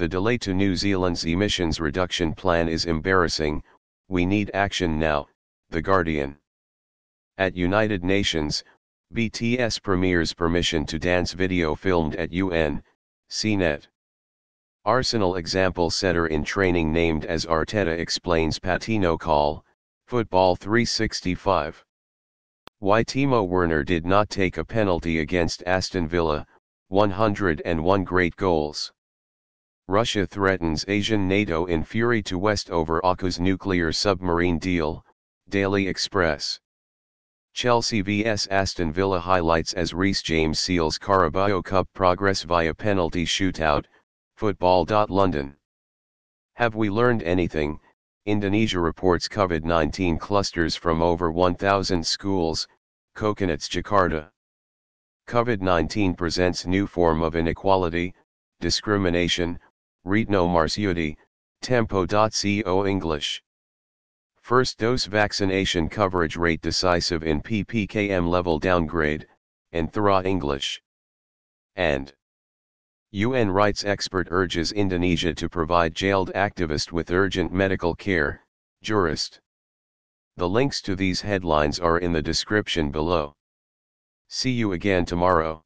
The delay to New Zealand's emissions reduction plan is embarrassing, we need action now, The Guardian. At United Nations, BTS premieres permission to dance video filmed at UN, CNET. Arsenal example setter in training named as Arteta explains Patino call, Football 365. Why Timo Werner did not take a penalty against Aston Villa, 101 great goals. Russia threatens Asian NATO in fury to West over AUKUS nuclear submarine deal, Daily Express. Chelsea vs Aston Villa highlights as Reece James seals Carabao Cup progress via penalty shootout, Football.London. Have we learned anything? Indonesia reports COVID-19 clusters from over 1,000 schools, Coconuts Jakarta. COVID-19 presents new form of inequality, discrimination, Retno Marsudi, Tempo.co English. First dose vaccination coverage rate decisive in PPKM level downgrade, Antara English. And UN rights expert urges Indonesia to provide jailed activist with urgent medical care, jurist. The links to these headlines are in the description below. See you again tomorrow.